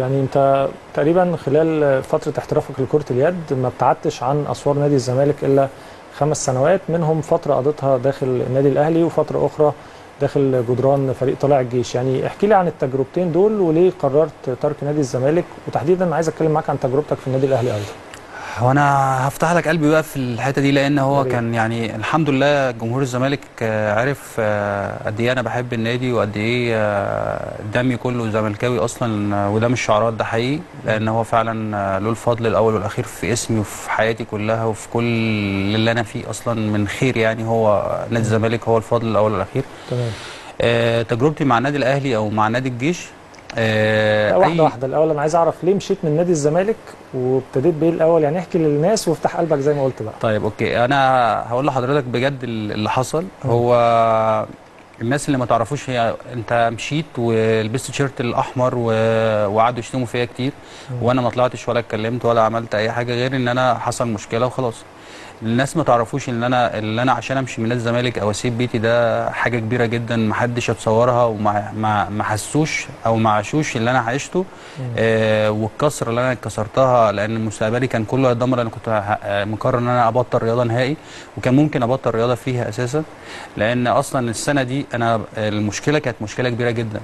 يعني انت تقريبا خلال فترة احترافك لكرة اليد ما ابتعدتش عن أسوار نادي الزمالك إلا خمس سنوات منهم فترة قضيتها داخل النادي الأهلي وفترة أخرى داخل جدران فريق طلائع الجيش. يعني احكي لي عن التجربتين دول وليه قررت ترك نادي الزمالك؟ وتحديدا عايز أتكلم معاك عن تجربتك في النادي الأهلي أيضا. هو أنا هفتح لك قلبي بقى في الحتة دي لأن هو ياريت. كان يعني الحمد لله جمهور الزمالك آه، عرف آه، قد إيه أنا بحب النادي وقد إيه آه، دمي كله زملكاوي أصلا وده مش شعارات ده حقيقي. لأن هو فعلا له الفضل الأول والأخير في اسمي وفي حياتي كلها وفي كل اللي أنا فيه أصلا من خير يعني هو نادي الزمالك هو الفضل الأول والأخير. تمام. آه، تجربتي مع النادي الأهلي أو مع نادي الجيش آه، واحدة واحدة. الأول أنا عايز أعرف ليه مشيت من نادي الزمالك وابتديت بايه الأول؟ يعني احكي للناس وافتح قلبك زي ما قلت بقى. طيب أوكي. أنا هقول لحضرتك بجد اللي حصل. هو الناس اللي ما تعرفوش هي أنت مشيت ولبست تيشيرت الأحمر و... وقعدوا يشتموا فيا كتير وأنا ما طلعتش ولا اتكلمت ولا عملت أي حاجة غير إن أنا حصل مشكلة وخلاص. الناس ما تعرفوش ان أنا اللي أنا عشان امشي من نادي الزمالك أو اسيب بيتي ده حاجة كبيرة جدا ما حدش يتصورها وما ما ما حسوش أو ما عاشوش اللي أنا عشته. آه والكسره اللي أنا كسرتها لأن مستقبلي كان كله هيتدمر أنا كنت آه، مقرر ان أنا ابطل رياضة نهائي وكان ممكن ابطل رياضة فيها أساسا. لأن أصلا السنة دي أنا المشكلة كانت مشكلة كبيرة جدا.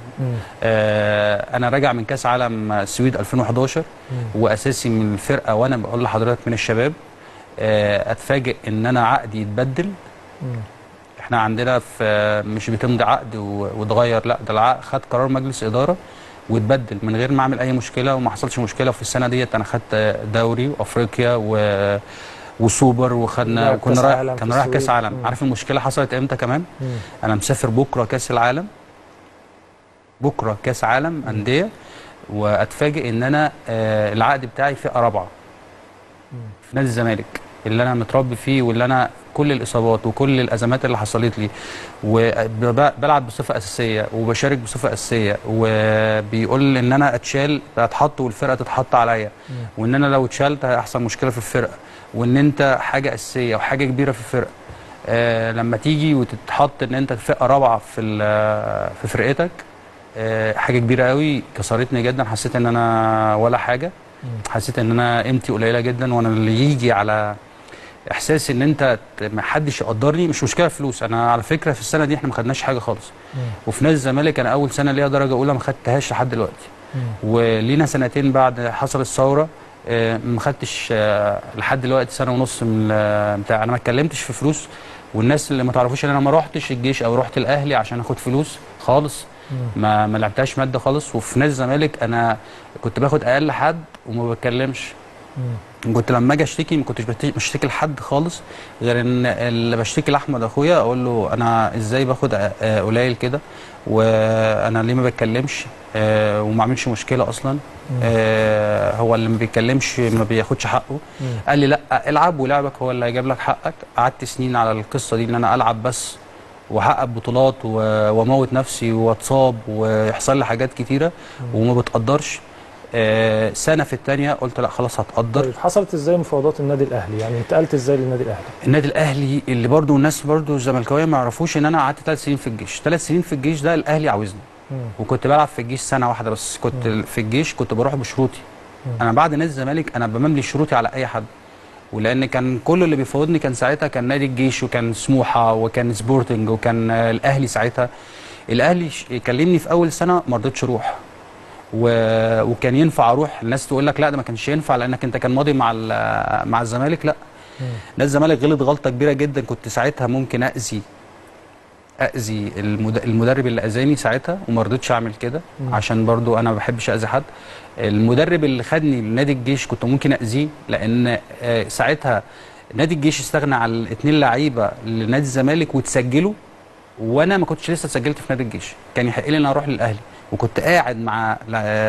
آه أنا راجع من كاس عالم السويد 2011 واساسي من الفرقة وأنا بقول لحضرتك من الشباب أتفاجئ إن أنا عقدي يتبدل. إحنا عندنا في مش بتمضي عقد وتغير لا ده العقد خد قرار مجلس إدارة واتبدل من غير ما أعمل أي مشكلة وما حصلش مشكلة. وفي السنة ديت أنا خدت دوري وأفريقيا و وسوبر وخدنا وكنا رايح كان رايح كأس. عالم. مم. عارف المشكلة حصلت إمتى كمان؟ مم. أنا مسافر بكرة كأس العالم. بكرة كأس عالم أندية. وأتفاجئ إن أنا آه العقد بتاعي فئه رابعه في نادي الزمالك. اللي أنا متربي فيه واللي أنا كل الإصابات وكل الأزمات اللي حصلت لي وبلعب بصفة أساسية وبشارك بصفة أساسية وبيقول إن أنا أتشال أتحط والفرقة تتحط عليا. وإن أنا لو اتشالت هيحصل مشكلة في الفرقة. وإن أنت حاجة أساسية وحاجه كبيرة في الفرقة آه لما تيجي وتتحط إن أنت فئه رابعة في في فرقتك آه حاجة كبيرة قوي كسرتني جدا حسيت إن أنا ولا حاجة. حسيت إن أنا قيمتي قليلة جدا وأنا اللي يجي على إحساس إن أنت ما حدش يقدرني مش مشكلة فلوس. أنا على فكرة في السنة دي إحنا ما خدناش حاجة خالص. وفي نادي الزمالك أنا أول سنة ليا درجة أولى ما خدتهاش لحد دلوقتي. ولينا سنتين بعد حصل الثورة آه، ما خدتش آه، لحد دلوقتي سنة ونص من ال- بتاع. أنا ما اتكلمتش في فلوس. والناس اللي ما تعرفوش إن أنا ما رحتش الجيش أو رحت الأهلي عشان أخد فلوس خالص. ما ما لعبتهاش مادة خالص. وفي نادي الزمالك أنا كنت باخد أقل حد وما بتكلمش. كنت لما أجي أشتكي ما كنتش بشتكي لحد خالص غير إن اللي بشتكي لأحمد أخويا أقول له أنا إزاي باخد قليل كده؟ وأنا ليه ما بتكلمش؟ آه، وما أعملش مشكلة أصلا. آه، هو اللي ما بيتكلمش ما بياخدش حقه. قال لي لا العب ولعبك هو اللي هيجيب لك حقك. قعدت سنين على القصة دي إن أنا ألعب بس وأحقق بطولات وأموت نفسي وأتصاب ويحصل لي حاجات كتيرة وما بتقدرش. سنة في الثانية قلت لا خلاص هتقدر. طيب حصلت إزاي مفاوضات النادي الأهلي؟ يعني انتقلت إزاي للنادي الأهلي؟ النادي الأهلي اللي برضو الناس برضو الزملكاوية ما يعرفوش إن أنا قعدت ثلاث سنين في الجيش. ثلاث سنين في الجيش ده الأهلي عاوزني. وكنت بلعب في الجيش سنة واحدة بس. كنت في الجيش كنت بروح بشروطي. أنا بعد نادي الزمالك أنا بمملي شروطي على أي حد. ولأن كان كل اللي بيفاوضني كان ساعتها كان نادي الجيش وكان سموحة وكان سبورتنج وكان آه، الأهلي ساعتها. الأهلي ش- كلمني في أول سنة ما رضيتش أروح. و... وكان ينفع أروح. الناس تقول لك لا ده ما كانش ينفع لانك انت كان ماضي مع ال- مع الزمالك. لا. نادي الزمالك غلط غلطة كبيرة جدا. كنت ساعتها ممكن اذي اذي المد... المدرب اللي اذاني ساعتها وما رضيتش أعمل كده عشان برضو أنا ما بحبش اذي حد. المدرب اللي خدني لنادي الجيش كنت ممكن اذيه لأن آه، ساعتها نادي الجيش استغنى على الاثنين لعيبة لنادي الزمالك وتسجلوا وأنا ما كنتش لسه سجلت في نادي الجيش. كان يحق لي إن أروح للأهلي. وكنت قاعد مع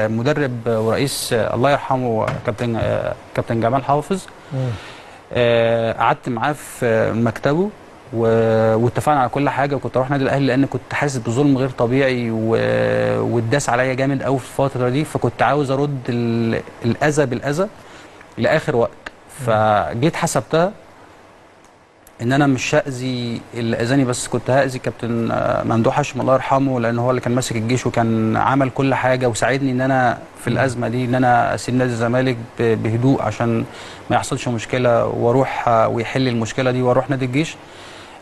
مدرب ورئيس الله يرحمه كابتن كابتن جمال حافظ. آه، قعدت معاه في مكتبه واتفقنا على كل حاجة وكنت أروح نادي الأهلي لأن كنت حاسس بظلم غير طبيعي. واتداس عليا جامد قوي في الفترة دي فكنت عاوز أرد ال... الأذى بالأذى لآخر وقت فجيت حسبتها إن أنا مش هأذي اللي اذاني بس كنت هأذي كابتن آه، ممدوح هاشم الله يرحمه لأن هو اللي كان ماسك الجيش وكان عمل كل حاجة وساعدني إن أنا في الأزمة دي إن أنا أسيب نادي الزمالك بهدوء عشان ما يحصلش مشكلة وأروح آه، ويحل المشكلة دي وأروح نادي الجيش.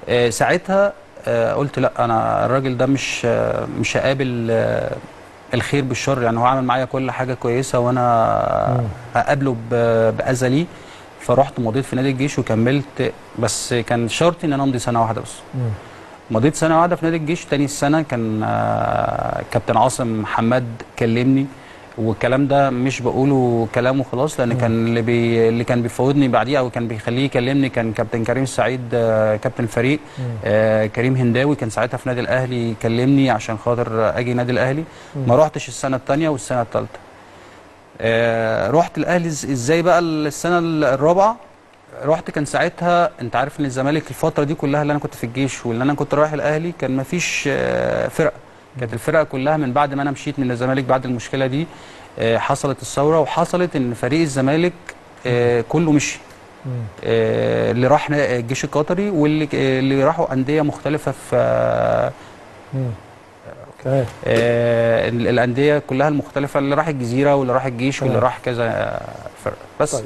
آه، ساعتها قلت لأ أنا الراجل ده مش مش هقابل الخير بالشر يعني هو عمل معايا كل حاجة كويسة وأنا هقابله بأذى ليه. فرحت مضيت في نادي الجيش وكملت بس كان شرطي إن أنا أمضي سنة واحدة بس. مضيت سنة واحدة في نادي الجيش تاني السنة كان آه، كابتن عاصم حماد كلمني والكلام ده مش بقوله كلام وخلاص لأن كان اللي بي اللي كان بيفوضني بعديه أو كان بيخليه يكلمني كان كابتن كريم السعيد آه، كابتن الفريق. آه، كريم هنداوي كان ساعتها في نادي الأهلي كلمني عشان خاطر أجي نادي الأهلي. ما رحتش السنة الثانية والسنة الثالثه رحت الأهلي إزاي بقى السنة الرابعة؟ رحت كان ساعتها أنت عارف إن الزمالك الفترة دي كلها اللي أنا كنت في الجيش واللي أنا كنت رايح الأهلي كان ما فيش فرقة. كانت الفرقة كلها من بعد ما أنا مشيت من الزمالك بعد المشكلة دي آه، حصلت الثورة وحصلت إن فريق الزمالك آه، كله مشي. آه، اللي راح الجيش القطري واللي آه، اللي راحوا أندية مختلفة في آه، الأندية كلها المختلفة اللي راح الجزيرة واللي راح الجيش واللي. راح كذا فرقه بس طيب.